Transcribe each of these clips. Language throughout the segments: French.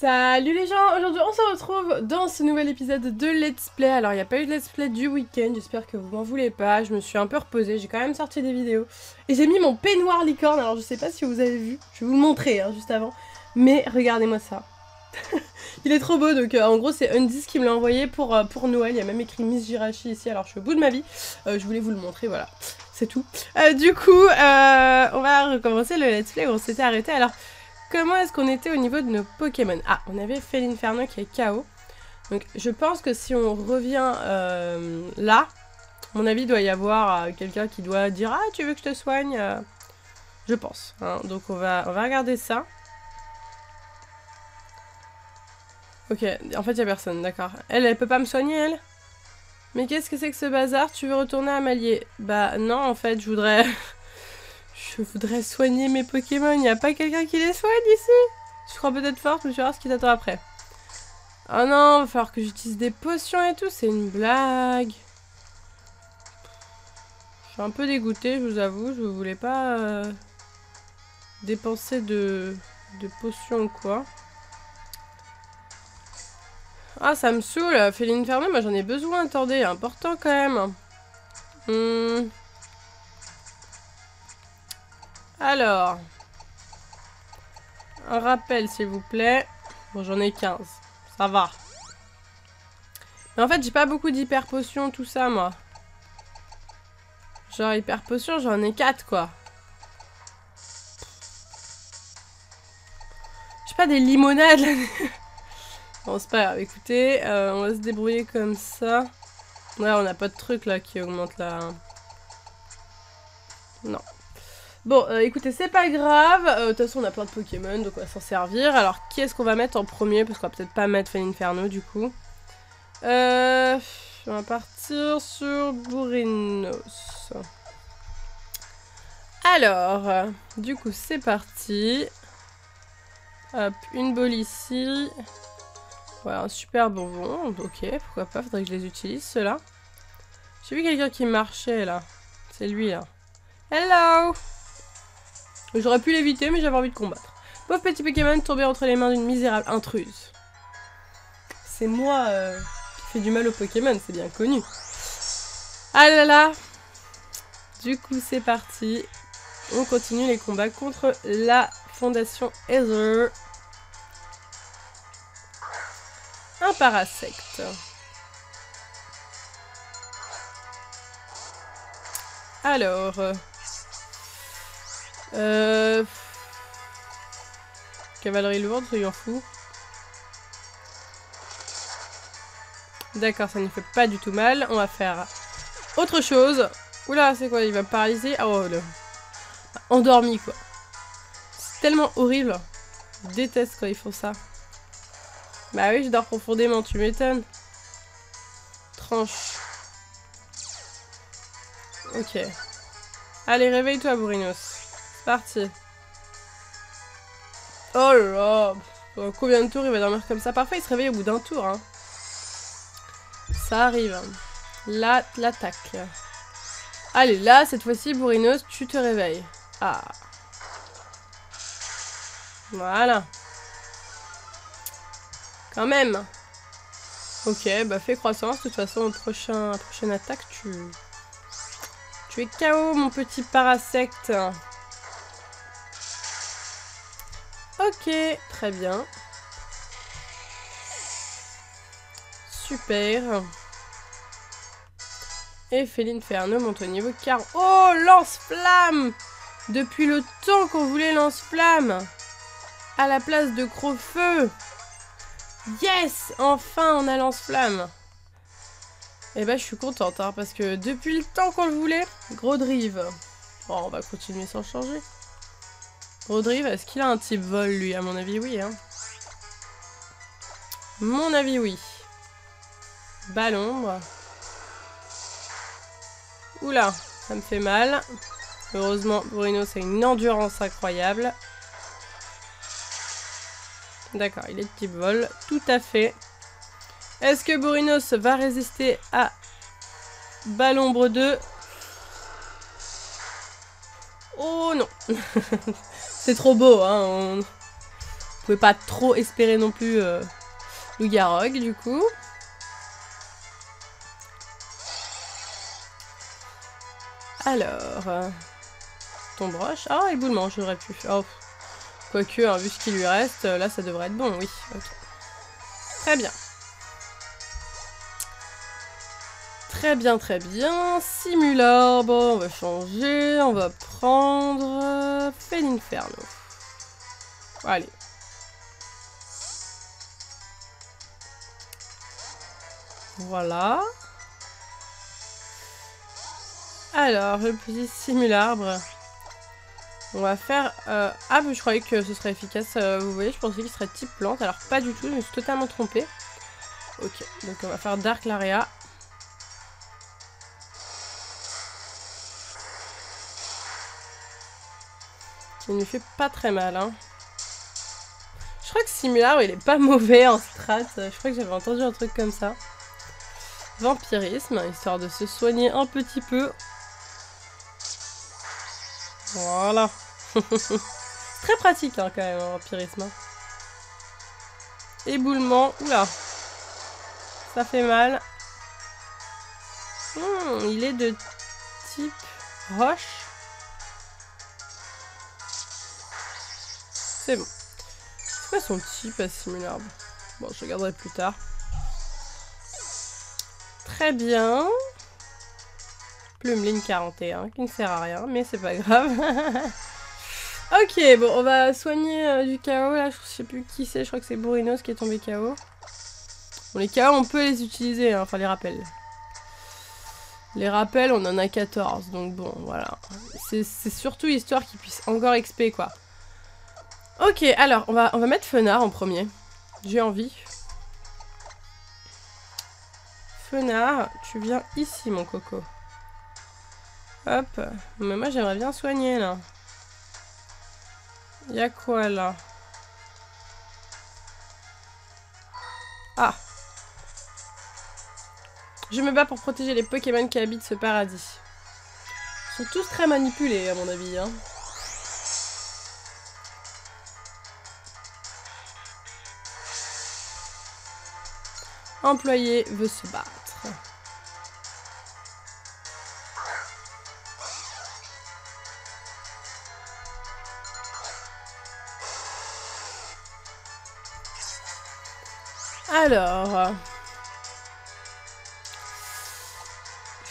Salut les gens, aujourd'hui on se retrouve dans ce nouvel épisode de Let's Play. Alors il n'y a pas eu de Let's Play du week-end, j'espère que vous m'en voulez pas. Je me suis un peu reposée, j'ai quand même sorti des vidéos. Et j'ai mis mon peignoir licorne, alors je sais pas si vous avez vu, je vais vous le montrer hein, juste avant. Mais regardez-moi ça. il est trop beau, donc euh, en gros c'est Undis qui me l'a envoyé pour, euh, pour Noël. Il y a même écrit Miss Jirachi ici, alors je suis au bout de ma vie. Euh, je voulais vous le montrer, voilà, c'est tout. du coup, on va recommencer le Let's Play où on s'était arrêté. Alors... Comment est-ce qu'on était au niveau de nos Pokémon? Ah, on avait fait l'Inferno qui est KO. Donc je pense que si on revient euh, là, mon avis, doit y avoir euh, quelqu'un qui doit dire « Ah, tu veux que je te soigne euh Je pense. Hein. Donc on va, on va regarder ça. Ok, en fait, il n'y a personne, d'accord. Elle, elle peut pas me soigner, elle? Mais qu'est-ce que c'est que ce bazar? Tu veux retourner à Malier? Bah non, en fait, je voudrais... Je voudrais soigner mes Pokémon. Il n'y a pas quelqu'un qui les soigne ici? Je crois peut-être forte, mais je vais voir ce qui t'attend après. Oh non, va falloir que j'utilise des potions et tout. C'est une blague. Je suis un peu dégoûtée, je vous avoue. Je voulais pas euh, dépenser de, de potions ou quoi. Ah, ça me saoule. Féline fermée, moi j'en ai besoin. Attendez, important quand même. Hmm. Alors. Un rappel, s'il vous plaît. Bon, j'en ai 15. Ça va. Mais en fait, j'ai pas beaucoup d'hyper potions, tout ça, moi. Genre, hyper potions, j'en ai 4, quoi. J'ai pas des limonades, là. bon, c'est pas grave. Écoutez, euh, on va se débrouiller comme ça. Ouais, on n'a pas de truc, là, qui augmente la... Non. Bon, euh, écoutez, c'est pas grave. Euh, de toute façon, on a plein de Pokémon, donc on va s'en servir. Alors, qui est-ce qu'on va mettre en premier? Parce qu'on va peut-être pas mettre Inferno, du coup. Euh, on va partir sur Bourrinos. Alors, du coup, c'est parti. Hop, une bolle ici. Voilà, un super bonbon. Ok, pourquoi pas, faudrait que je les utilise, ceux-là. J'ai vu quelqu'un qui marchait, là. C'est lui, là. Hello J'aurais pu l'éviter, mais j'avais envie de combattre. Pauvre petit Pokémon tombé entre les mains d'une misérable intruse. C'est moi euh, qui fais du mal aux Pokémon, c'est bien connu. Ah là là Du coup, c'est parti. On continue les combats contre la Fondation Ether. Un parasecte. Alors... Euh... Cavalerie lourde, soyons fous. D'accord, ça ne fait pas du tout mal. On va faire autre chose. Oula, c'est quoi Il va paralyser? Oh, le... Endormi, quoi. C'est tellement horrible. Je déteste quand ils font ça. Bah oui, je dors profondément, tu m'étonnes. Tranche. Ok. Allez, réveille-toi, Bourinos parti. Oh là là Combien de tours il va dormir comme ça? Parfois il se réveille au bout d'un tour. Hein. Ça arrive. Là, l'attaque. Allez, là, cette fois-ci, Bourrinos, tu te réveilles. Ah. Voilà. Quand même. Ok, bah fais croissance. De toute façon, prochain, prochaine attaque, tu... Tu es KO, mon petit parasecte. Ok, très bien. Super. Et Féline-Ferno monte au niveau car... Oh, lance-flamme Depuis le temps qu'on voulait lance-flamme À la place de Gros-Feu Yes Enfin, on a lance-flamme Et eh ben, je suis contente, hein, parce que depuis le temps qu'on le voulait, gros drive. Bon, on va continuer sans changer. Rodrive, est-ce qu'il a un type vol, lui? À mon avis, oui. Hein. Mon avis, oui. Ballon. Oula, ça me fait mal. Heureusement, Bruno, c'est une endurance incroyable. D'accord, il est de type vol. Tout à fait. Est-ce que Borinos va résister à Ballombre 2 Oh non C'est trop beau, hein. pouvez pas trop espérer non plus euh, Lougarog, du coup. Alors... Euh, ton broche. Ah, et boulement, j'aurais pu. Oh. Quoique, hein, vu ce qui lui reste, là, ça devrait être bon, oui. Très bien. Très bien, très bien. Simularbre, on va changer. On va prendre... Felinferno. Allez. Voilà. Alors, le petit simularbre. On va faire... Euh... Ah, mais je croyais que ce serait efficace. Euh, vous voyez, je pensais qu'il serait type plante. Alors, pas du tout. Je me suis totalement trompée. Ok, donc on va faire Dark Laria. Il ne fait pas très mal, hein. Je crois que Simular, il est pas mauvais en strat. Je crois que j'avais entendu un truc comme ça. Vampirisme, histoire de se soigner un petit peu. Voilà. très pratique, hein, quand même, vampirisme. Hein. Éboulement. Oula. Ça fait mal. Hmm, il est de type roche. C'est bon. C'est quoi son type à Simularbe Bon, je regarderai plus tard. Très bien. Plumeline 41, qui ne sert à rien, mais c'est pas grave. ok, bon, on va soigner euh, du chaos, là, je sais plus qui c'est, je crois que c'est Bourinos qui est tombé KO. Bon, les KO, on peut les utiliser, hein, enfin les rappels. Les rappels, on en a 14, donc bon, voilà. C'est surtout histoire qu'ils puissent encore XP, quoi. Ok, alors, on va, mettre Fenard en premier. J'ai envie. Fenard, tu viens ici, mon coco. Hop. Mais moi, j'aimerais bien soigner, là. Y'a quoi, là? Ah Je me bats pour protéger les Pokémon qui habitent ce paradis. Ils sont tous très manipulés, à mon avis, hein. Employé veut se battre. Alors...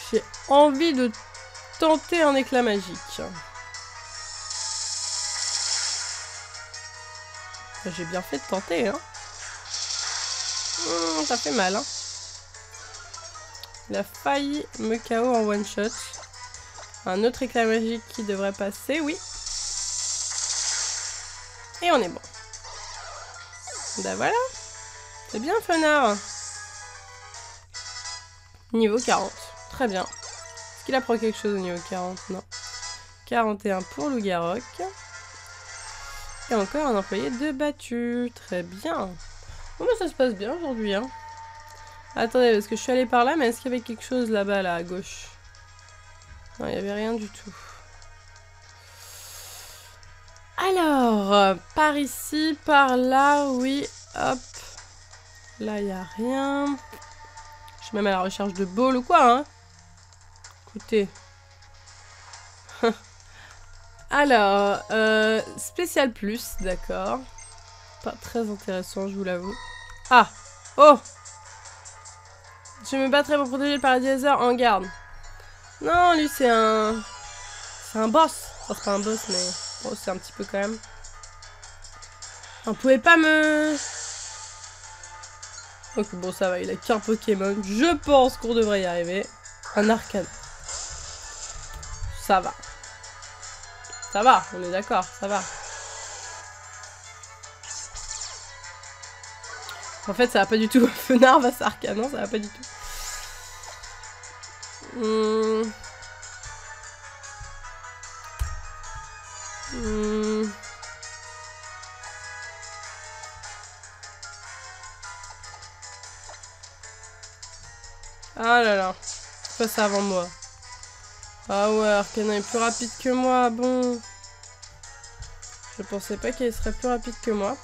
J'ai envie de tenter un éclat magique. J'ai bien fait de tenter, hein. Ça fait mal, hein. Il a failli me KO en one shot. Un autre éclat magique qui devrait passer, oui. Et on est bon. Ben voilà. C'est bien, Fenard. Niveau 40. Très bien. Est-ce qu'il apprend quelque chose au niveau 40 Non. 41 pour Lougaroc. Et encore un employé de battu. Très bien. Bah, ça se passe bien aujourd'hui, hein. Attendez, parce que je suis allée par là, mais est-ce qu'il y avait quelque chose là-bas, là, à gauche Non, il n'y avait rien du tout. Alors, par ici, par là, oui, hop. Là, il n'y a rien. Je suis même à la recherche de ball ou quoi, hein Écoutez. Alors, euh, spécial plus, d'accord. Très intéressant, je vous l'avoue. Ah Oh Je me battrai pour protéger le paradis en garde. Non, lui, c'est un... C'est un boss. C'est pas un boss, mais... C'est un petit peu quand même. On pouvait pas me... Ok, bon, ça va, il a qu'un Pokémon. Je pense qu'on devrait y arriver. Un arcane. Ça va. Ça va, on est d'accord, ça va. En fait, ça va pas du tout. Fenard va s'arcane, non, ça va pas du tout. Hmm. Hmm. Ah là là. Pas ça avant moi. Ah ouais, Arcana est plus rapide que moi. Bon. Je pensais pas qu'elle serait plus rapide que moi.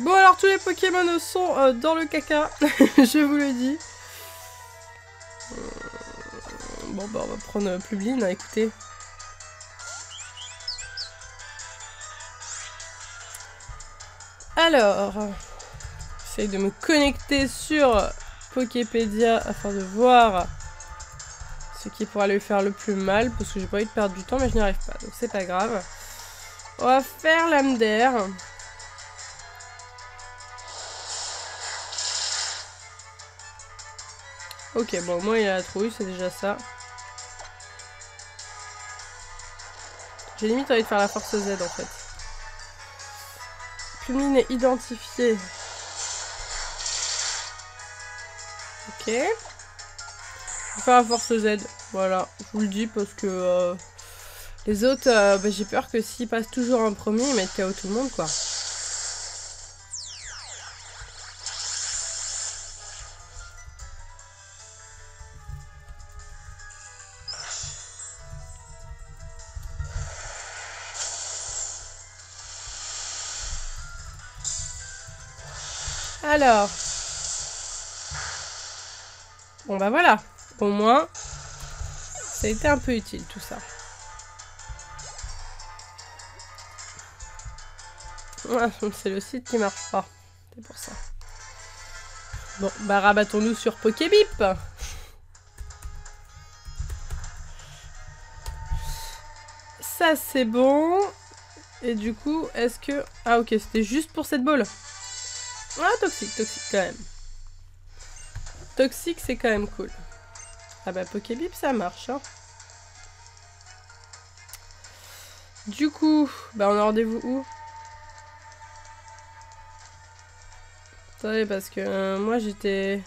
Bon alors tous les Pokémon sont euh, dans le caca, je vous le dis. Euh, bon bah on va prendre euh, Plublin, hein, écoutez. Alors, j'essaye de me connecter sur Poképédia afin de voir ce qui pourra lui faire le plus mal, parce que j'ai pas envie de perdre du temps, mais je n'y arrive pas, donc c'est pas grave. On va faire l'âme d'air. Ok, bon, moi il a la trouille, c'est déjà ça. J'ai limite envie de faire la force Z en fait. Plumine est identifié. Ok. Je vais faire la force Z. Voilà, je vous le dis parce que euh, les autres, euh, bah, j'ai peur que s'ils passent toujours en premier, ils mettent KO tout le monde quoi. Bon bah voilà. Au moins, ça a été un peu utile tout ça. c'est le site qui marche pas. C'est pour ça. Bon, bah rabattons-nous sur Pokébip. Ça c'est bon. Et du coup, est-ce que... Ah ok, c'était juste pour cette boule. Ah, toxique, toxique quand même. Toxique, c'est quand même cool. Ah bah, Pokébip, ça marche, hein. Du coup, bah on a rendez-vous où? Attendez, parce que euh, moi j'étais...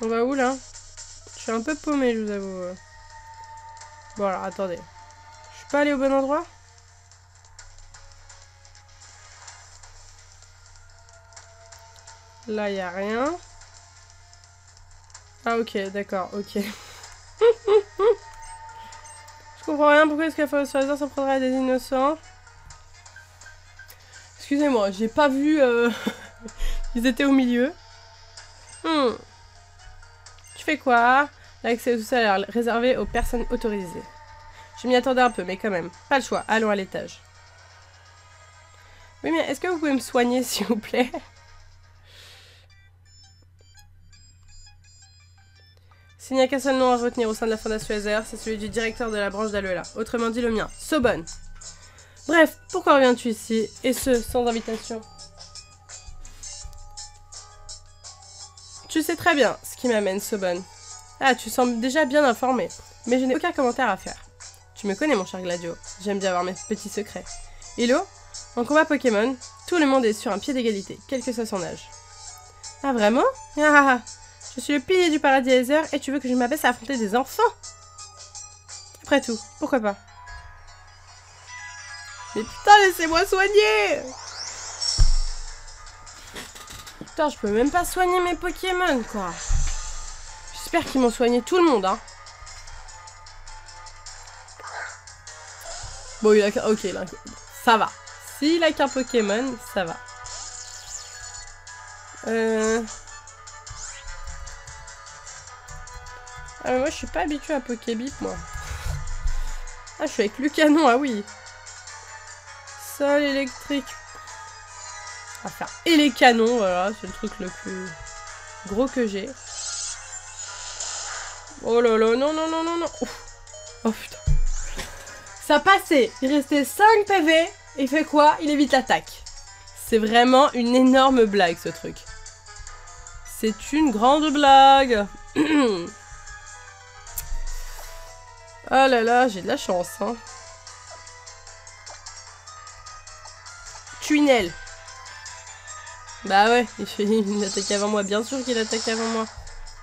On va où là? Je suis un peu paumé, je vous avoue. Bon alors, attendez pas aller au bon endroit Là, il a rien. Ah, ok, d'accord, ok. Je comprends rien, pourquoi est-ce qu'à fois sur les ça prendrait des innocents Excusez-moi, j'ai pas vu... Euh... Ils étaient au milieu. Hmm. Tu fais quoi? L'accès au salaire réservé aux personnes autorisées. Je m'y attendais un peu, mais quand même. Pas le choix, allons à l'étage. Oui, mais est-ce que vous pouvez me soigner, s'il vous plaît? S'il n'y a qu'un seul nom à retenir au sein de la Fondation Heather, c'est celui du directeur de la branche d'Aloela. Autrement dit, le mien. Sobonne. Bref, pourquoi reviens-tu ici Et ce, sans invitation? Tu sais très bien ce qui m'amène, Sobonne. Ah, tu sembles déjà bien informé. Mais je n'ai aucun commentaire à faire. Tu me connais, mon cher Gladio. J'aime bien avoir mes petits secrets. Hello En combat Pokémon, tout le monde est sur un pied d'égalité, quel que soit son âge. Ah, vraiment? Ah, ah, ah. Je suis le pilier du paradis et tu veux que je m'abaisse à affronter des enfants? Après tout, pourquoi pas? Mais putain, laissez-moi soigner Putain, je peux même pas soigner mes Pokémon, quoi. J'espère qu'ils m'ont soigné tout le monde, hein. Bon, il a qu'un... Ok, ça va. S'il a qu'un Pokémon, ça va. Euh... Ah, mais moi, je suis pas habituée à Pokébip, moi. Ah, je suis avec Lucanon, ah oui. Sol électrique. On va faire et les canons, voilà, c'est le truc le plus gros que j'ai. Oh là là, non, non, non, non, non. Oh putain. Ça. Il restait 5 PV. Et il fait quoi? Il évite l'attaque. C'est vraiment une énorme blague ce truc. C'est une grande blague. oh là là, j'ai de la chance. Hein. Tunnel. Bah ouais, il, attaque avant moi. Bien sûr qu'il attaque avant moi.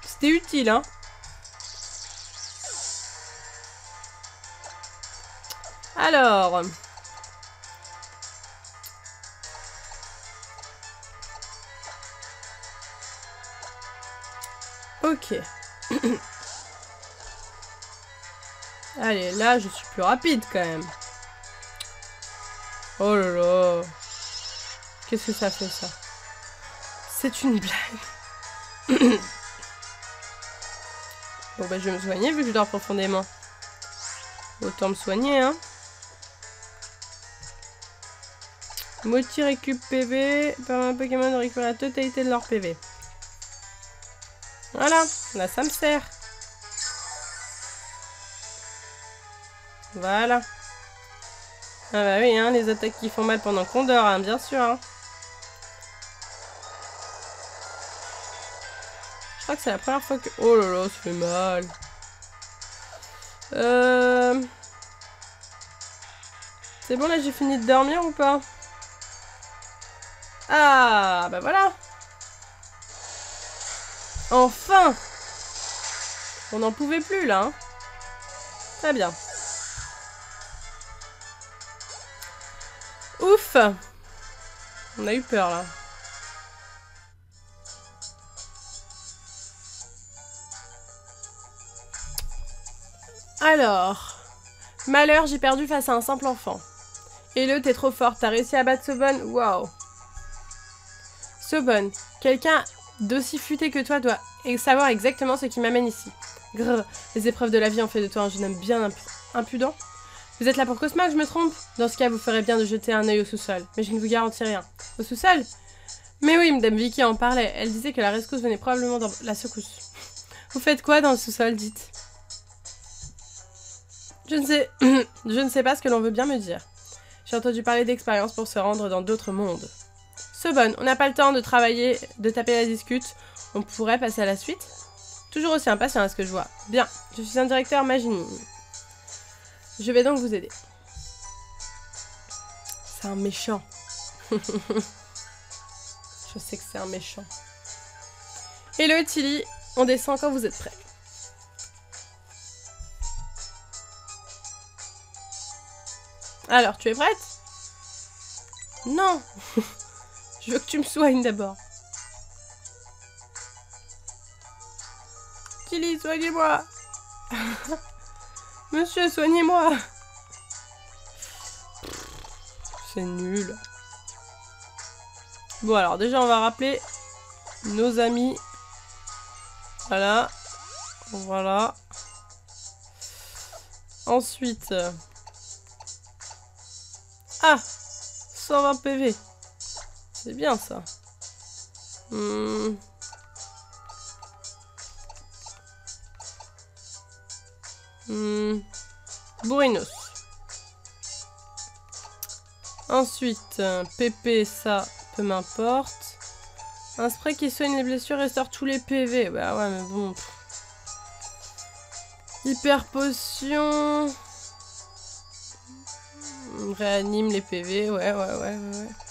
C'était utile, hein. Alors. Ok. Allez, là, je suis plus rapide quand même. Oh là là. Qu'est-ce que ça fait, ça? C'est une blague. bon, bah, je vais me soigner vu que je dors profondément. Autant me soigner, hein. Multi récup PV permet un Pokémon de récupérer la totalité de leur PV. Voilà, là ça me sert. Voilà. Ah bah oui, hein, les attaques qui font mal pendant qu'on dort, hein, bien sûr. Hein. Je crois que c'est la première fois que... Oh là là, ça fait mal. Euh... C'est bon, là, j'ai fini de dormir ou pas? Ah, bah voilà. Enfin On n'en pouvait plus, là. Hein. Très bien. Ouf On a eu peur là. Alors, malheur, j'ai perdu face à un simple enfant. Hello, t'es trop forte, t'as réussi à battre Sobon Waouh Sobon, quelqu'un d'aussi futé que toi doit savoir exactement ce qui m'amène ici. Grrr, les épreuves de la vie ont fait de toi un jeune homme bien impudent. Vous êtes là pour Cosma, je me trompe? Dans ce cas, vous ferez bien de jeter un œil au sous-sol. Mais je ne vous garantis rien. Au sous-sol? Mais oui, Madame Vicky en parlait. Elle disait que la rescousse venait probablement dans la secousse. Vous faites quoi dans le sous-sol, dites? Je ne sais... je ne sais pas ce que l'on veut bien me dire. J'ai entendu parler d'expérience pour se rendre dans d'autres mondes. C'est bon, on n'a pas le temps de travailler, de taper la discute. On pourrait passer à la suite Toujours aussi impatient à ce que je vois. Bien, je suis un directeur magie. Je vais donc vous aider. C'est un méchant. Je sais que c'est un méchant. Hello Tilly, on descend quand vous êtes prêts. Alors, tu es prête? Non Je veux que tu me soignes d'abord. Tilly, soignez-moi Monsieur, soignez-moi C'est nul. Bon, alors déjà, on va rappeler nos amis. Voilà. Voilà. Ensuite... Ah 120 PV. C'est bien, ça. Hmm. Hmm. Bourrinos. Ensuite, PP, ça, peu m'importe. Un spray qui soigne les blessures et restaure tous les PV. Bah ouais, mais bon. Hyper potion. Réanime les PV. Ouais, ouais, ouais, ouais.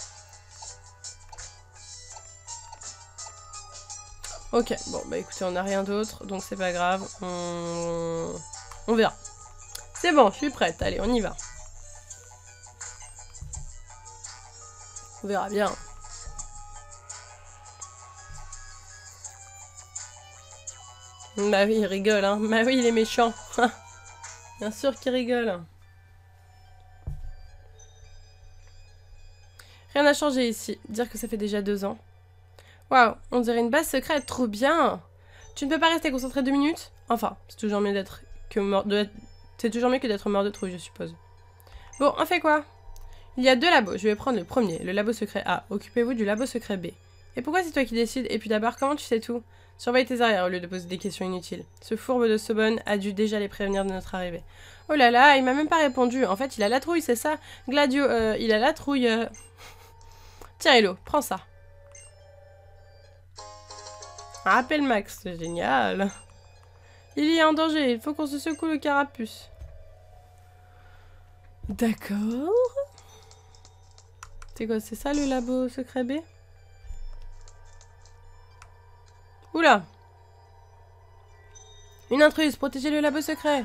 Ok, bon, bah écoutez, on n'a rien d'autre, donc c'est pas grave. On... On verra. C'est bon, je suis prête. Allez, on y va. On verra bien. Bah oui, il rigole, hein. Bah oui, il est méchant. bien sûr qu'il rigole. Rien n'a changé ici. Dire que ça fait déjà deux ans. Waouh, on dirait une base secrète, trop bien Tu ne peux pas rester concentré deux minutes? Enfin, c'est toujours mieux d'être que mort de... D'être mort de trouille, je suppose. Bon, on fait quoi? Il y a deux labos, je vais prendre le premier, le labo secret A. Occupez-vous du labo secret B. Et pourquoi c'est toi qui décides? Et puis d'abord, comment tu sais tout? Surveille tes arrières au lieu de poser des questions inutiles. Ce fourbe de Sobon a dû déjà les prévenir de notre arrivée. Oh là là, il m'a même pas répondu. En fait, il a la trouille, c'est ça? Gladio, euh, il a la trouille. Euh... Tiens, Hello, prends ça. Appelle Max, c'est génial. Il y a un danger, il faut qu'on se secoue le carapuce. D'accord. C'est quoi, c'est ça le labo secret B? Oula Une intruse, protégez le labo secret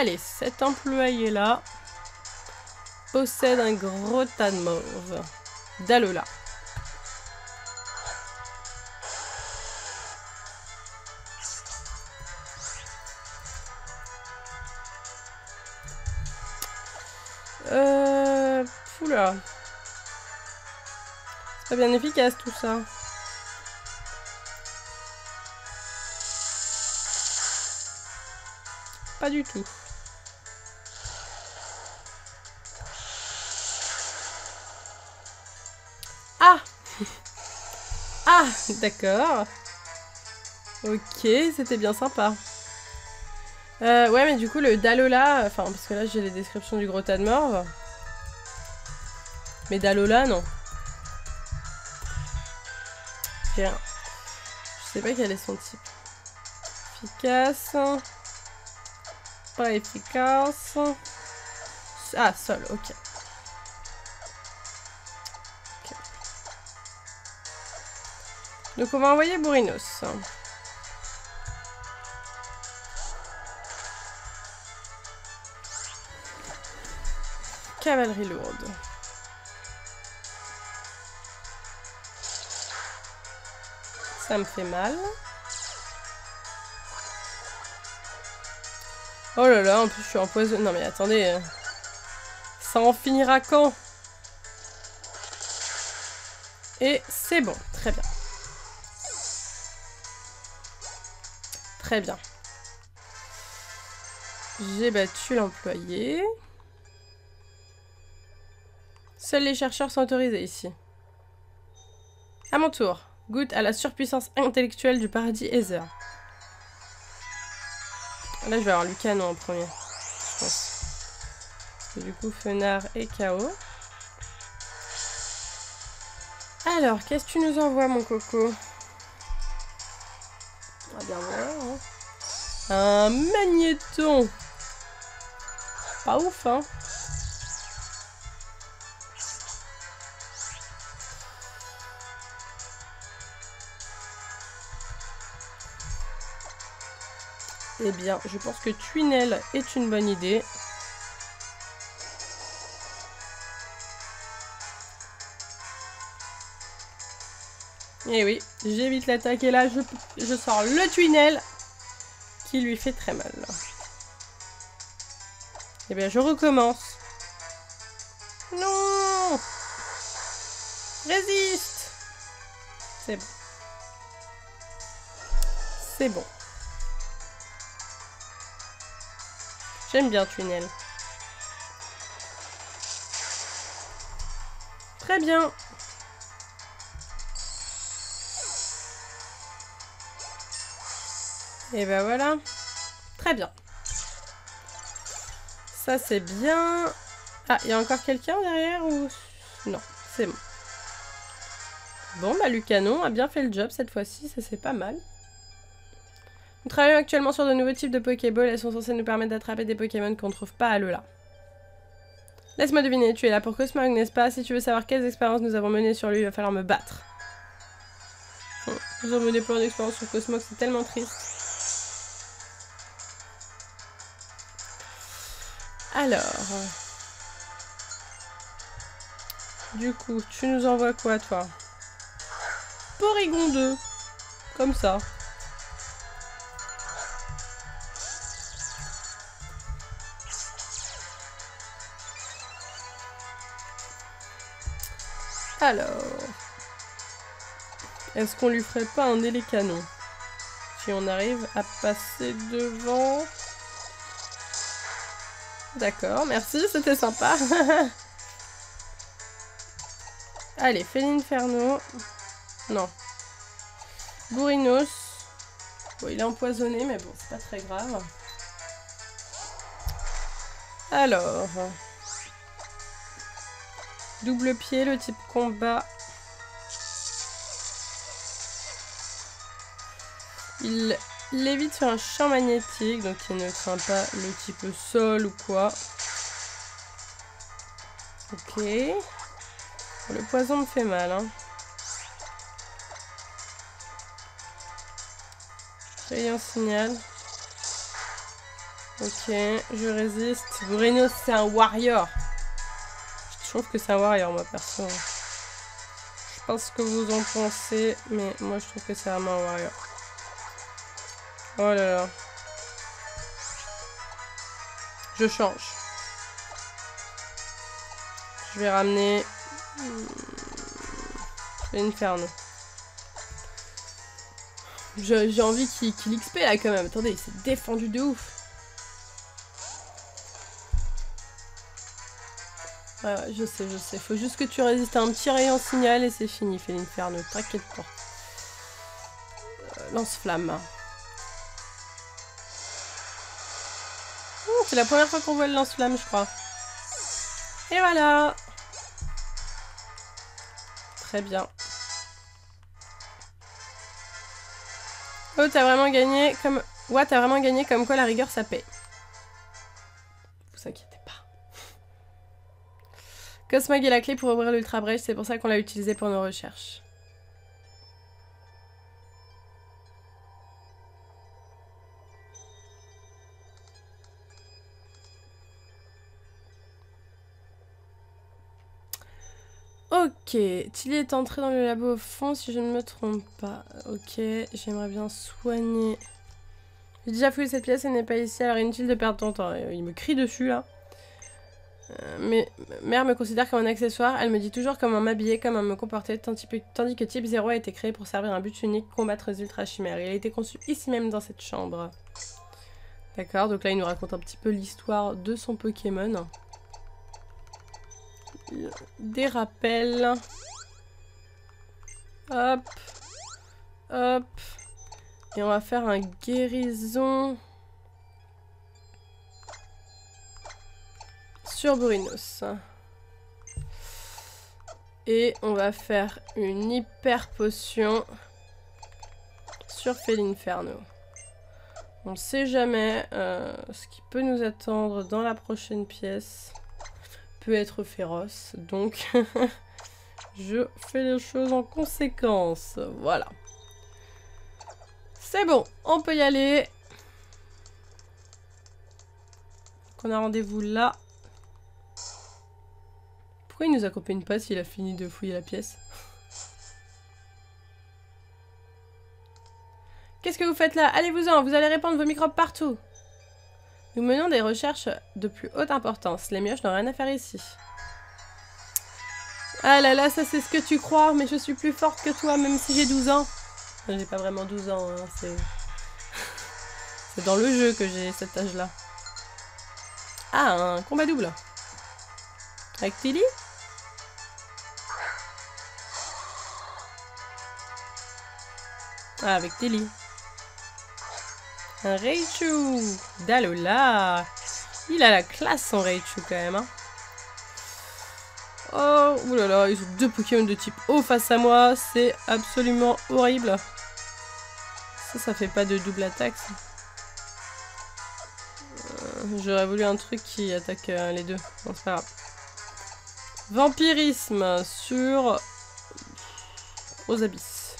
Allez, cet employé là. possède un gros tas de mauve. Dalola. Euh... Oula. C'est pas bien efficace tout ça. Pas du tout. Ah D'accord. Ok, c'était bien sympa. Euh, ouais, mais du coup, le Dalola, enfin, parce que là, j'ai les descriptions du gros tas de morve. Mais Dalola, non. Je sais pas quel est son type. Efficace. Pas efficace. Ah, sol, ok. Donc on va envoyer Bourinos. Cavalerie lourde. Ça me fait mal. Oh là là, en plus je suis empoisonnée. Non mais attendez. Ça en finira quand? Et c'est bon, très bien. Très bien. J'ai battu l'employé. Seuls les chercheurs sont autorisés ici. À mon tour. Goûte à la surpuissance intellectuelle du paradis Ether. Là, je vais avoir Lucano en premier. Je pense. du coup, Fenard et KO. Alors, qu'est-ce que tu nous envoies, mon coco? Hein. Un magnéton. Pas ouf, hein Eh bien, je pense que Twinel est une bonne idée. Et eh oui, j'évite l'attaque et là je, sors le tunnel qui lui fait très mal. Et eh bien je recommence. Non Résiste C'est bon. C'est bon. J'aime bien Tunnel. Très bien. Et ben voilà. Très bien. Ça, c'est bien. Ah, il y a encore quelqu'un derrière ou... Non, c'est bon. Bon, bah Lucanon a bien fait le job cette fois-ci, ça c'est pas mal. Nous travaillons actuellement sur de nouveaux types de Pokéballs. Elles sont censées nous permettre d'attraper des Pokémon qu'on ne trouve pas à Lola. Laisse-moi deviner, tu es là pour Cosmog, n'est-ce pas? Si tu veux savoir quelles expériences nous avons menées sur lui, il va falloir me battre. Nous avons mené plein d'expériences sur Cosmog, c'est tellement triste. Alors... Du coup, tu nous envoies quoi, toi? Porygon 2. Comme ça. Alors... Est-ce qu'on lui ferait pas un canon Si on arrive à passer devant... D'accord, merci, c'était sympa. Allez, Féline-Inferno. Non. Bourrinos. Bon, il est empoisonné, mais bon, c'est pas très grave. Alors... Double pied, le type combat. Il l'évite sur un champ magnétique, donc il ne craint pas le type sol ou quoi. Ok. Le poison me fait mal. Hein. un signal. Ok, je résiste. Bruno, c'est un warrior. trouve que c'est un warrior, moi, perso. Je ce que vous en pensez, mais moi, je trouve que c'est vraiment un warrior. Oh là là. Je change. Je vais ramener... L'inferno. J'ai envie qu'il XP là quand même. Attendez, il s'est défendu de ouf. Ouais, je sais, je sais. Faut juste que tu résistes à un petit rayon signal et c'est fini, l'inferno. T'inquiète pas. Euh, lance-flamme. C'est la première fois qu'on voit le lance-flamme, je crois. Et voilà Très bien. Oh, t'as vraiment gagné comme... Ouais, t'as vraiment gagné comme quoi la rigueur, ça paie. Vous inquiétez pas. Cosmog est la clé pour ouvrir l'Ultra Brèche, c'est pour ça qu'on l'a utilisé pour nos recherches. Tilly est entré dans le labo au fond si je ne me trompe pas. Ok, j'aimerais bien soigner. J'ai déjà fouillé cette pièce, elle n'est pas ici, alors inutile de perdre ton temps. Il me crie dessus là. Euh, mais mère me considère comme un accessoire, elle me dit toujours comment m'habiller, comment me comporter, tandis que Type 0 a été créé pour servir un but unique, combattre les ultra chimères. Il a été conçu ici même dans cette chambre. D'accord, donc là il nous raconte un petit peu l'histoire de son Pokémon des rappels. Hop. Hop. Et on va faire un guérison. Sur Burinos. Et on va faire une hyper potion sur Felinferno. On ne sait jamais euh, ce qui peut nous attendre dans la prochaine pièce être féroce. Donc, je fais les choses en conséquence. Voilà. C'est bon, on peut y aller. On a rendez-vous là. Pourquoi il nous accompagne pas s'il a fini de fouiller la pièce Qu'est-ce que vous faites là? Allez-vous-en, vous allez répandre vos microbes partout. Nous menons des recherches de plus haute importance. Les mioches n'ont rien à faire ici. Ah là là, ça c'est ce que tu crois, mais je suis plus forte que toi, même si j'ai 12 ans. J'ai pas vraiment 12 ans, hein, c'est... c'est dans le jeu que j'ai cet âge-là. Ah, un combat double. Avec Tilly? Ah, avec Tilly. Un Raichu Dalola Il a la classe son Raichu quand même. Hein. Oh, oulala, ils ont deux Pokémon de type eau face à moi. C'est absolument horrible. Ça, ça fait pas de double attaque. Euh, j'aurais voulu un truc qui attaque euh, les deux. Bon, c'est pas grave. Vampirisme sur... Abysses.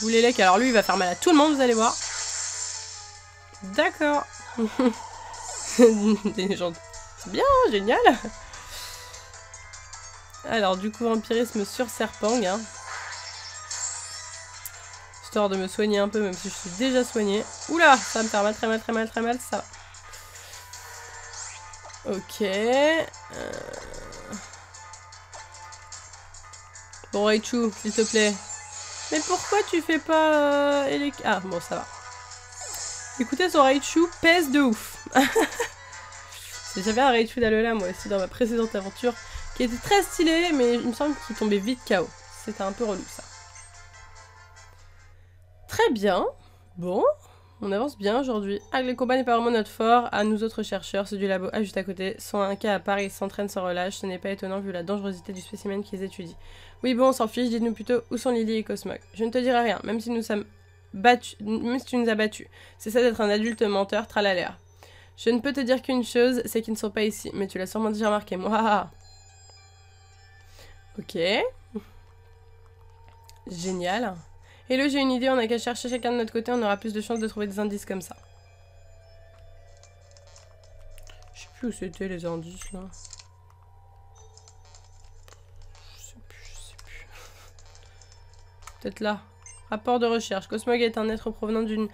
Vous les lecs, alors lui il va faire mal à tout le monde, vous allez voir. D'accord. Gens... Bien, génial. Alors du coup, vampirisme sur Serpang. Hein. Histoire de me soigner un peu, même si je suis déjà soignée. Oula, ça me fait mal, très mal, très mal, très mal, ça. Ok. Euh... Bon, Raichu, s'il te plaît. Mais pourquoi tu fais pas... Euh, ah, bon, ça va. Écoutez, son Raichu pèse de ouf. J'avais un Raichu d'Alola, moi aussi, dans ma précédente aventure, qui était très stylé, mais il me semble qu'il tombait vite KO. C'était un peu relou, ça. Très bien. Bon, on avance bien aujourd'hui. Ah, le combat n'est notre fort. À nous autres chercheurs, ceux du labo A juste à côté, sont un cas à part et s'entraînent sans relâche. Ce n'est pas étonnant vu la dangerosité du spécimen qu'ils étudient. Oui, bon, on s'en fiche. Dites-nous plutôt où sont Lily et Cosmog. Je ne te dirai rien, même si nous sommes battu, même si tu nous as battus. C'est ça d'être un adulte menteur, tralala. Je ne peux te dire qu'une chose, c'est qu'ils ne sont pas ici, mais tu l'as sûrement déjà remarqué, moi. Ok. Génial. Hello, j'ai une idée, on n'a qu'à chercher chacun de notre côté, on aura plus de chances de trouver des indices comme ça. Je sais plus où c'était les indices là. Je sais plus, je sais plus. Peut-être là. Rapport de recherche. Cosmog est un être provenant d'une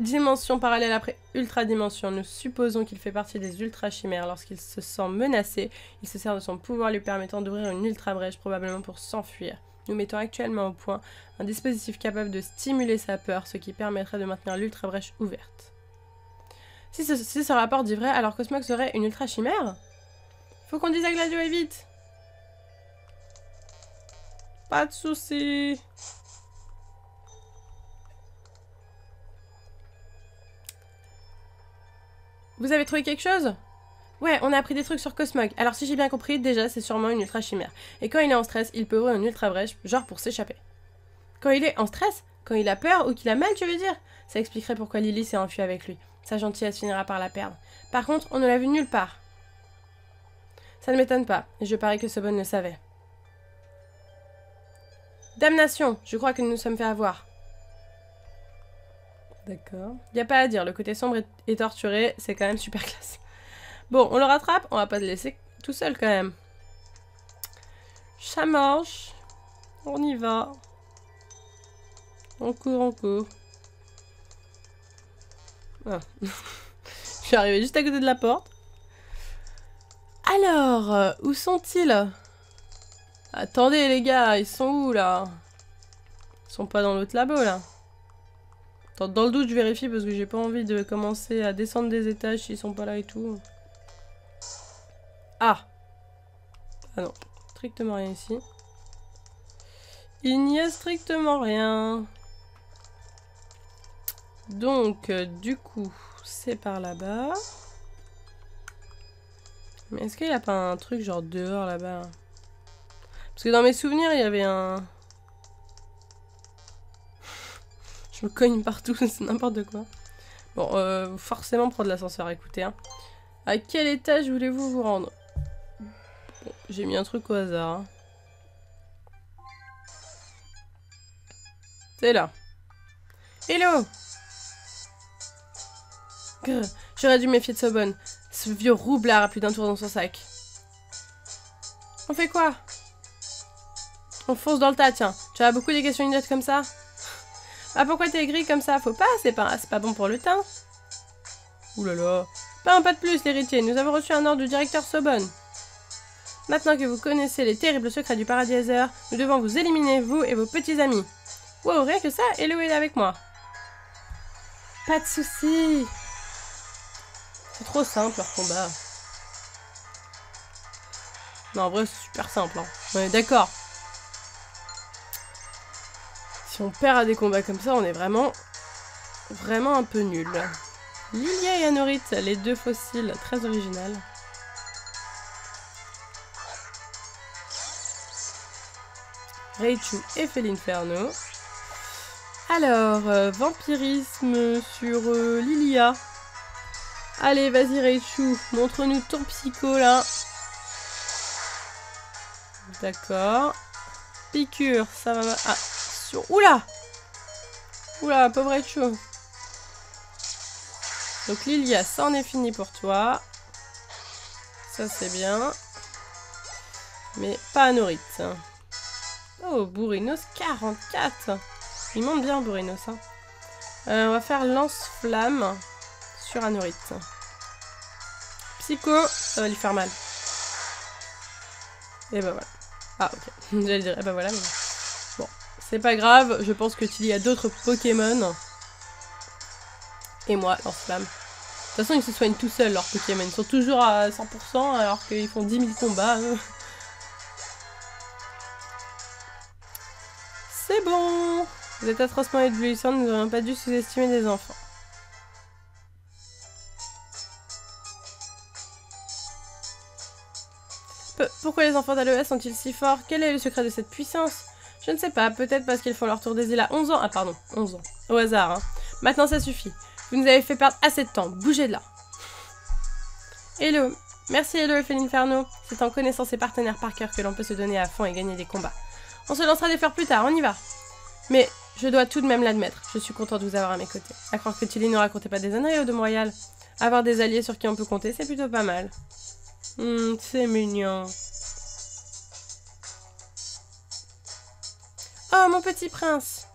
dimension parallèle après ultra-dimension. Nous supposons qu'il fait partie des ultra-chimères. Lorsqu'il se sent menacé, il se sert de son pouvoir lui permettant d'ouvrir une ultra-brèche, probablement pour s'enfuir. Nous mettons actuellement au point un dispositif capable de stimuler sa peur, ce qui permettrait de maintenir l'ultra-brèche ouverte. Si ce, rapport dit vrai, alors Cosmog serait une ultra-chimère? Faut qu'on dise à Gladio et vite Pas de soucis Vous avez trouvé quelque chose? Ouais, on a appris des trucs sur Cosmog. Alors si j'ai bien compris, déjà c'est sûrement une ultra chimère. Et quand il est en stress, il peut ouvrir une ultra brèche, genre pour s'échapper. Quand il est en stress Quand il a peur ou qu'il a mal, tu veux dire? Ça expliquerait pourquoi Lily s'est enfuie avec lui. Sa gentillesse finira par la perdre. Par contre, on ne l'a vu nulle part. Ça ne m'étonne pas, et je parie que Sobon le savait. Damnation Je crois que nous nous sommes fait avoir. D'accord. Y a pas à dire, le côté sombre et torturé, c'est quand même super classe. Bon, on le rattrape, on va pas le laisser tout seul quand même. Ça marche. On y va. On court, on court. Je suis arrivée juste à côté de la porte. Alors, euh, où sont-ils? Attendez les gars, ils sont où là? Ils sont pas dans l'autre labo là dans le doute, je vérifie parce que j'ai pas envie de commencer à descendre des étages s'ils sont pas là et tout. Ah Ah non, strictement rien ici. Il n'y a strictement rien. Donc, euh, du coup, c'est par là-bas. Mais est-ce qu'il n'y a pas un truc genre dehors là-bas? Parce que dans mes souvenirs, il y avait un... Je me cogne partout, c'est n'importe quoi. Bon, euh, forcément prendre l'ascenseur, écoutez. Hein. À quel étage voulez-vous vous rendre? J'ai mis un truc au hasard. Hein. C'est là. Hello J'aurais dû méfier de Sobonne. Ce vieux roublard a plus d'un tour dans son sac. On fait quoi? On fonce dans le tas, tiens. Tu as beaucoup de questions idiotes comme ça? Ah pourquoi t'es gris comme ça? Faut pas, c'est pas, pas bon pour le teint. Ouh là là. Pas un pas de plus, l'héritier. Nous avons reçu un ordre du directeur Sobon. Maintenant que vous connaissez les terribles secrets du paradis nous devons vous éliminer, vous et vos petits amis. Wow, rien que ça, Hello est avec moi. Pas de soucis. C'est trop simple leur combat. Non, en vrai, c'est super simple. Hein. On est on perd à des combats comme ça, on est vraiment, vraiment un peu nul. Lilia et Anorit, les deux fossiles, très originales. Reichu et Felinferno. Alors, euh, vampirisme sur euh, Lilia. Allez, vas-y Reichu, montre-nous ton psycho là. D'accord. Piqûre, ça va... Ah, Oula Oula, pauvre chaud. Donc Lilia, ça en est fini pour toi. Ça c'est bien. Mais pas Anorit. Oh, Bourrinos 44. Il monte bien Bourrinos. Hein. Euh, on va faire lance-flamme sur Anorit. Psycho, ça va lui faire mal. Et bah voilà. Ah ok, j'allais dire, et bah voilà. Mais... C'est pas grave, je pense que tu y a d'autres Pokémon. Et moi, leur flamme. De toute façon, ils se soignent tout seuls, leurs Pokémon. Ils sont toujours à 100% alors qu'ils font 10 000 combats. C'est bon Vous êtes atrocement éblouissants, nous n'aurions pas dû sous-estimer des enfants. Pourquoi les enfants d'Aloès sont-ils si forts? Quel est le secret de cette puissance? Je ne sais pas, peut-être parce qu'ils font leur tour des îles à 11 ans. Ah pardon, 11 ans. Au hasard, hein. Maintenant ça suffit. Vous nous avez fait perdre assez de temps. Bougez de là. Hello. Merci Hello et Inferno. C'est en connaissant ses partenaires par cœur que l'on peut se donner à fond et gagner des combats. On se lancera des fleurs plus tard, on y va. Mais je dois tout de même l'admettre. Je suis content de vous avoir à mes côtés. À croire que Tilly ne racontait pas des âneries au de Royal. Avoir des alliés sur qui on peut compter, c'est plutôt pas mal. Hum, c'est mignon. Oh, mon petit prince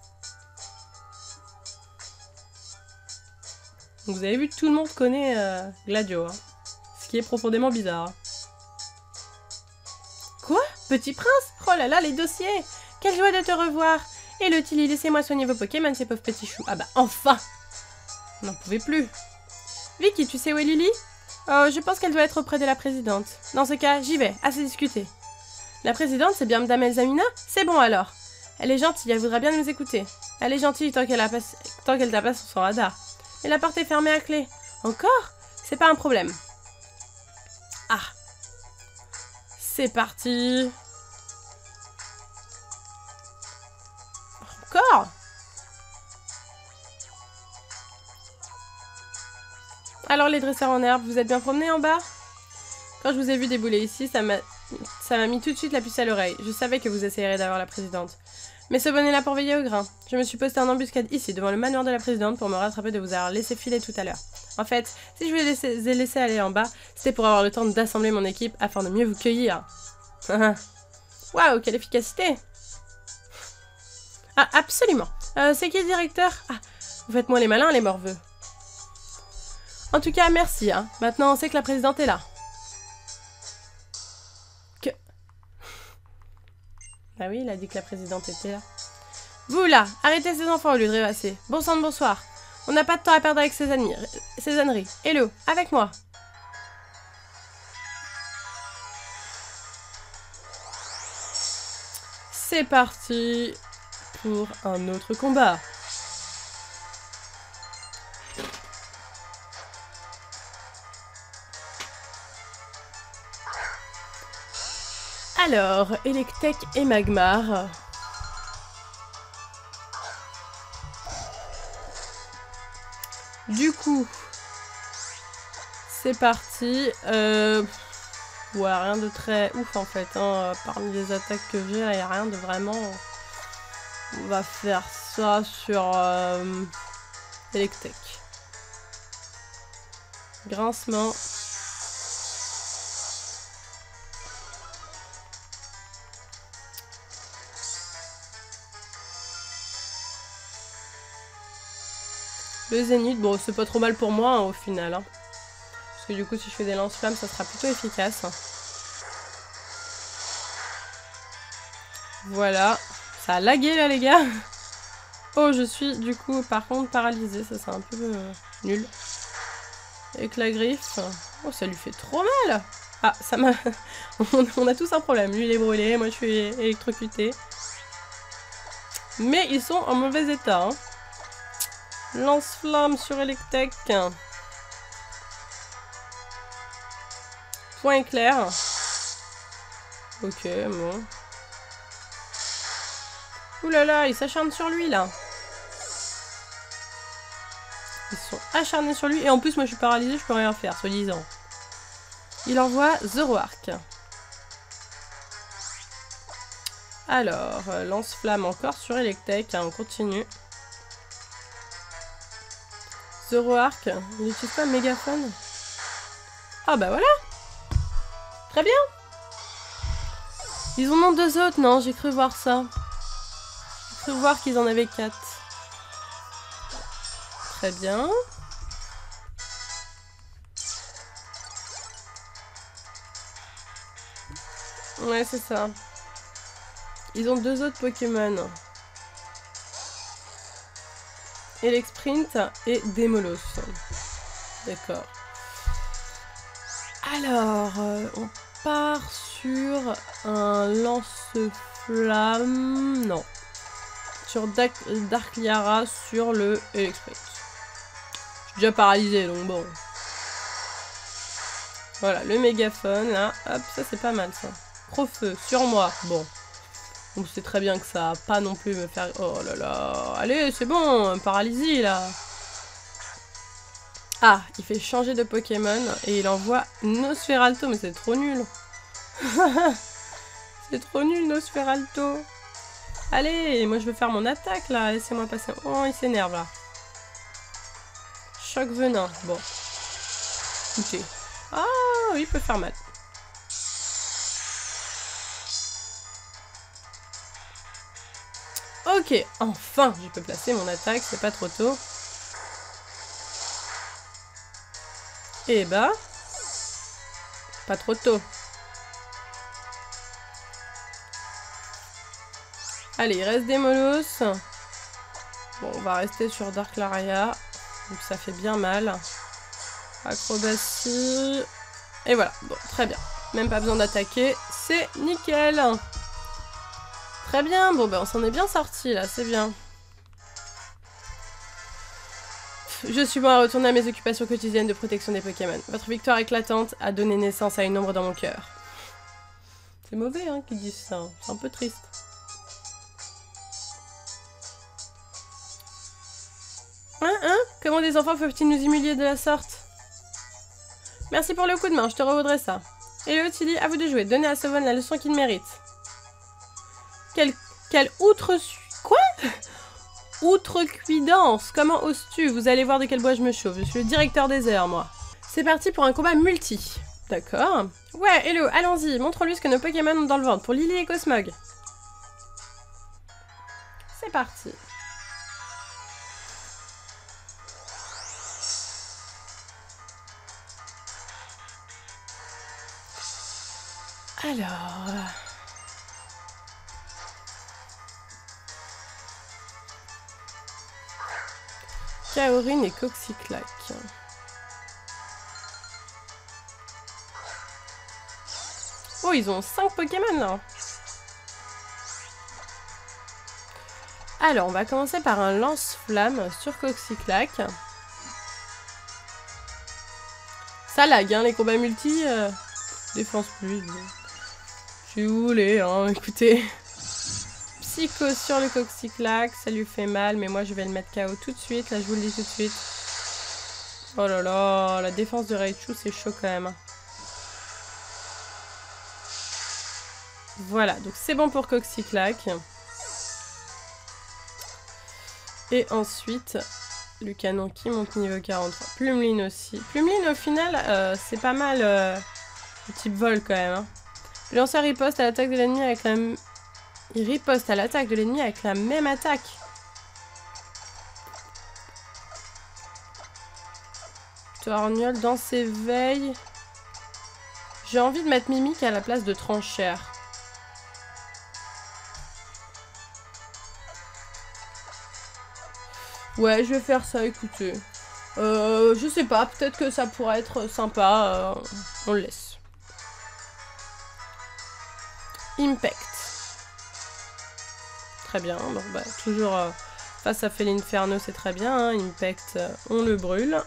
Vous avez vu, tout le monde connaît euh, Gladio. Hein. Ce qui est profondément bizarre. Quoi? Petit prince? Oh là là, les dossiers Quelle joie de te revoir Et le Tilly, laissez-moi soigner vos Pokémon, ces pauvres petits choux. Ah bah, enfin n'en pouvait plus. Vicky, tu sais où est Lily? Oh, je pense qu'elle doit être auprès de la présidente. Dans ce cas, j'y vais, assez discuter. La présidente, c'est bien Madame Elzamina? C'est bon alors. Elle est gentille, elle voudra bien nous écouter. Elle est gentille tant qu'elle t'a pas sur son radar. Et la porte est fermée à clé. Encore? C'est pas un problème. Ah. C'est parti. Encore? Alors les dresseurs en herbe, vous êtes bien promenés en bas? Quand je vous ai vu débouler ici, ça m'a ça m'a mis tout de suite la puce à l'oreille. Je savais que vous essayeriez d'avoir la présidente. Mais ce bonnet là pour veiller au grain. Je me suis posté en embuscade ici, devant le manoir de la présidente, pour me rattraper de vous avoir laissé filer tout à l'heure. En fait, si je vous ai laissé, aller en bas, c'était pour avoir le temps d'assembler mon équipe afin de mieux vous cueillir. Waouh, quelle efficacité Ah, absolument. Euh, c'est qui le directeur? Ah, vous faites moi les malins, les morveux. En tout cas, merci. Hein. Maintenant, on sait que la présidente est là. Bah oui, il a dit que la présidente était là. Vous là, arrêtez ces enfants au lieu de rêvasser. Bon sang de bonsoir. On n'a pas de temps à perdre avec ces, ces âneries. Hello, avec moi. C'est parti pour un autre combat. Alors, Electek et Magmar. Du coup, c'est parti. Euh, rien de très ouf en fait. Hein. Parmi les attaques que j'ai, il n'y a rien de vraiment... On va faire ça sur euh, Electek. Grincement. Le zénith, bon, c'est pas trop mal pour moi hein, au final. Hein. Parce que du coup, si je fais des lance-flammes, ça sera plutôt efficace. Voilà. Ça a lagué là, les gars. Oh, je suis du coup, par contre, paralysée. Ça, c'est un peu euh, nul. Avec la griffe. Oh, ça lui fait trop mal. Ah, ça m'a... on a tous un problème. Lui, il est brûlé. Moi, je suis électrocuté. Mais ils sont en mauvais état. Hein. Lance-flamme sur Electek. Point éclair. Ok, bon. Ouh là là, ils s'acharnent sur lui là. Ils sont acharnés sur lui. Et en plus, moi je suis paralysée, je peux rien faire, soi-disant. Il envoie Zero Arc. Alors, euh, lance-flamme encore sur Electek. Hein, on continue. Zero Arc, il n'utilise pas mégaphone Ah bah voilà Très bien Ils en ont deux autres, non? J'ai cru voir ça. J'ai cru voir qu'ils en avaient quatre. Très bien. Ouais, c'est ça. Ils ont deux autres Pokémon. Sprint et Démolos. D'accord. Alors, euh, on part sur un lance-flamme. Non. Sur Dark, Dark Liara sur le Sprint. Je suis déjà paralysé donc bon. Voilà, le mégaphone là. Hop, ça c'est pas mal ça. Pro-feu sur moi. Bon. On sait très bien que ça va pas non plus me faire... Oh là là Allez, c'est bon Paralysie, là Ah, il fait changer de Pokémon et il envoie Nosferalto. Mais c'est trop nul C'est trop nul, Nosferalto Allez, moi je veux faire mon attaque, là Laissez-moi passer... Oh, il s'énerve, là Choc venin. Bon. Écoutez. Ah, il peut faire mal. Ok, enfin, je peux placer mon attaque, c'est pas trop tôt. Et eh bah... Pas trop tôt. Allez, il reste des molosses. Bon, on va rester sur Dark Laria. Donc ça fait bien mal. Acrobatie. Et voilà. Bon, très bien. Même pas besoin d'attaquer. C'est nickel. Très bien. Bon, ben on s'en est bien sorti là. C'est bien. Je suis bon à retourner à mes occupations quotidiennes de protection des Pokémon. Votre victoire éclatante a donné naissance à une ombre dans mon cœur. C'est mauvais, hein, qu'ils disent ça. C'est un peu triste. Hein, hein? Comment des enfants peuvent-ils nous humilier de la sorte? Merci pour le coup de main, je te revaudrai ça. Et le Tilly, à vous de jouer. Donnez à Savon la leçon qu'il mérite. Quel, quel outre... Quoi? Outrecuidance Comment oses-tu? Vous allez voir de quel bois je me chauffe. Je suis le directeur des airs, moi. C'est parti pour un combat multi. D'accord. Ouais, hello, allons-y. Montre-lui ce que nos Pokémon ont dans le ventre pour Lily et Cosmog. C'est parti. Alors... Kaorin et Coxyclac. Oh, ils ont 5 Pokémon là Alors, on va commencer par un lance-flamme sur Coxyclac. Ça lag, hein, les combats multi. Euh, défense plus. Si vous voulez, hein, écoutez. Psycho sur le Coxyclac, ça lui fait mal, mais moi je vais le mettre KO tout de suite, là je vous le dis tout de suite. Oh là là, la défense de Raichu c'est chaud quand même. Voilà, donc c'est bon pour Coxyclac. Et ensuite, le canon qui monte niveau 43. Plumeline aussi. Plumeline au final, euh, c'est pas mal euh, le type vol quand même. Hein. Riposte à l'attaque de l'ennemi avec la il riposte à l'attaque de l'ennemi avec la même attaque. Torgnole dans ses veilles. J'ai envie de mettre Mimique à la place de Tranchère. Ouais, je vais faire ça, écoutez. Euh, je sais pas, peut-être que ça pourrait être sympa. Euh, on le laisse. Impact très bien. Donc, bah, toujours euh, face à Felinferno, c'est très bien. Hein. Impact, euh, on le brûle.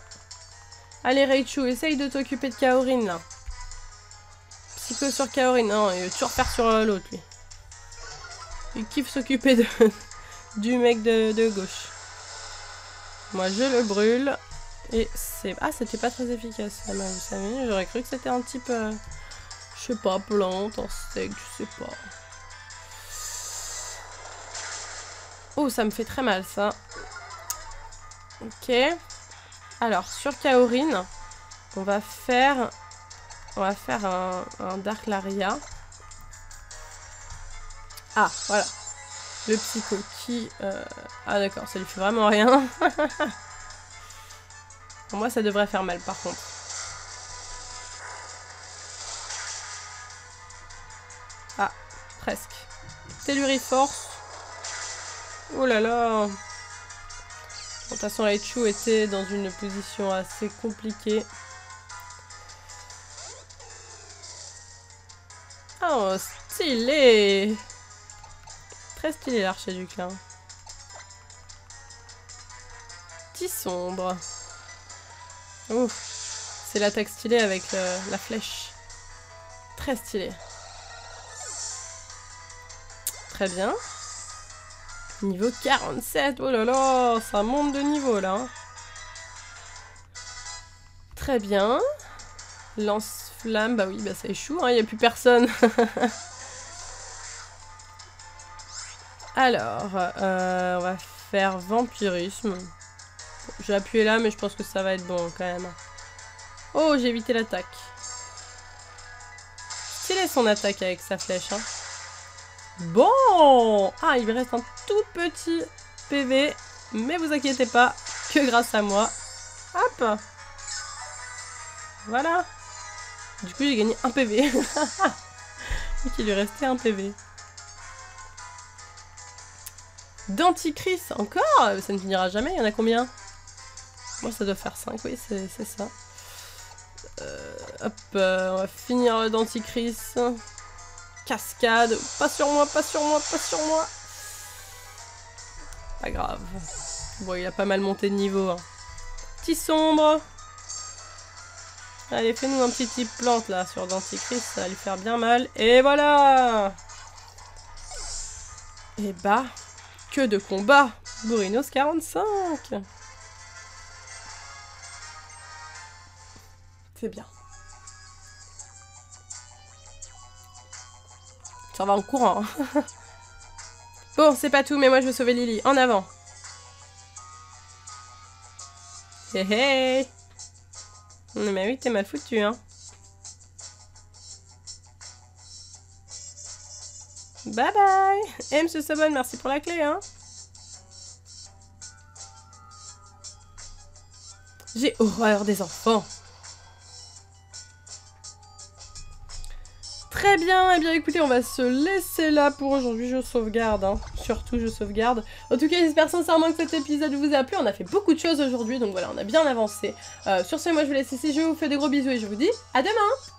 Allez, Raichu, essaye de t'occuper de Kaorin, là. Psycho sur Kaorin. Non, il veut toujours faire sur euh, l'autre, lui. Il kiffe s'occuper de du mec de, gauche. Moi, je le brûle. Et c'est... Ah, c'était pas très efficace, vous savez. J'aurais cru que c'était un type... je sais pas, plante, steak, je sais pas. Oh, ça me fait très mal, ça. Ok. Alors, sur Kaorin, on va faire... On va faire un, Dark Laria. Ah, voilà. Le psycho qui... Euh, ah d'accord, ça lui fait vraiment rien. Pour moi, ça devrait faire mal, par contre. Ah, presque. Telluriforce. Oh là là De toute façon, Raichu était dans une position assez compliquée. Oh, stylé Très stylé l'archer du clan. Petit sombre. Ouf. C'est l'attaque stylée avec la flèche. Très stylé. Très bien. Niveau 47, oh là là, ça monte de niveau là. Hein. Très bien. Lance-flamme, bah oui, bah ça échoue, il hein, n'y a plus personne. Alors, euh, on va faire vampirisme. je vais appuyer là, mais je pense que ça va être bon quand même. Oh, j'ai évité l'attaque. Stylé son attaque avec sa flèche. Hein? Bon Ah, il me reste un tout petit PV, mais vous inquiétez pas, que grâce à moi. Hop Voilà Du coup, j'ai gagné un PV. Et qu'il lui restait un PV. Denticris, encore Ça ne finira jamais, il y en a combien? Moi, ça doit faire 5, oui, c'est ça. Euh, hop, euh, on va finir le denticris. Cascade. Pas sur moi, pas sur moi, pas sur moi. Pas grave. Bon, il a pas mal monté de niveau. Hein. Petit sombre. Allez, fais-nous un petit type plante là sur Denticris, ça va lui faire bien mal. Et voilà Et bah, que de combat Bourinos 45 C'est bien. Ça va en courant. Bon, c'est pas tout, mais moi je veux sauver Lily. En avant. Hé hé Mais oui, t'es mal foutu, hein. Bye bye Et Monsieur Sobon, merci pour la clé, hein. J'ai horreur des enfants. Très bien, et eh bien écoutez, on va se laisser là pour aujourd'hui, je sauvegarde, hein. surtout je sauvegarde. En tout cas, j'espère sincèrement que cet épisode vous a plu, on a fait beaucoup de choses aujourd'hui, donc voilà, on a bien avancé. Euh, sur ce, moi je vous laisse ici, je vous fais de gros bisous et je vous dis à demain